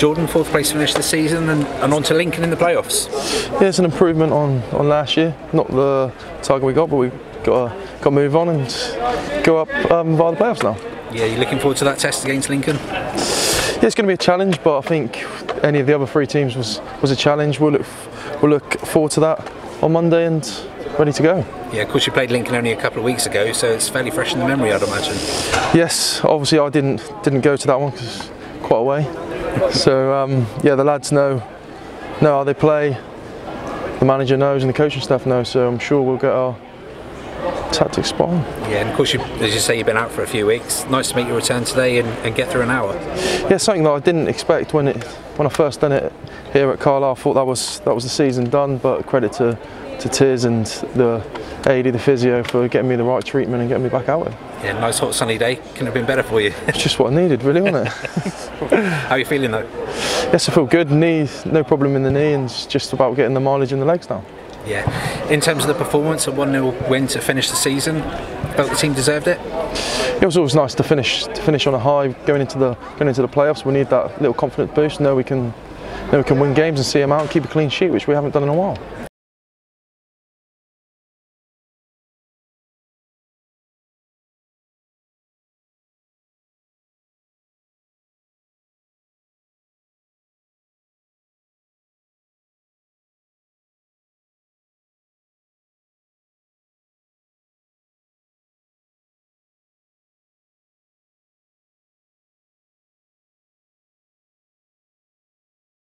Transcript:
Jordan, fourth place finish this season, and, and on to Lincoln in the playoffs. Yeah, it's an improvement on, on last year. Not the target we got, but we've got to, got to move on and go up um, via the playoffs now. Yeah, you're looking forward to that test against Lincoln? Yeah, it's going to be a challenge, but I think any of the other three teams was, was a challenge. We'll look, we'll look forward to that on Monday and ready to go. Yeah, of course you played Lincoln only a couple of weeks ago, so it's fairly fresh in the memory, I'd imagine. Yes, obviously I didn't didn't go to that one because quite away. So um, yeah, the lads know know how they play. The manager knows and the coaching staff know. So I'm sure we'll get our tactics spot on. Yeah, and of course, you, as you say, you've been out for a few weeks. Nice to make your return today and, and get through an hour. Yeah, something that I didn't expect when it when I first done it here at Carlisle. I thought that was that was the season done, but credit to to Tiz and the AD, the physio, for getting me the right treatment and getting me back out. Yeah, nice hot sunny day. Couldn't have been better for you. It's just what I needed, really, wasn't it? How are you feeling though? yes, I feel good. Knee, no problem in the knee, and it's just about getting the mileage in the legs now. Yeah. In terms of the performance, a 1 0 win to finish the season, felt the team deserved it? It was always nice to finish to finish on a high going into the going into the playoffs. We need that little confidence boost. Know we can know we can win games and see them out and keep a clean sheet, which we haven't done in a while.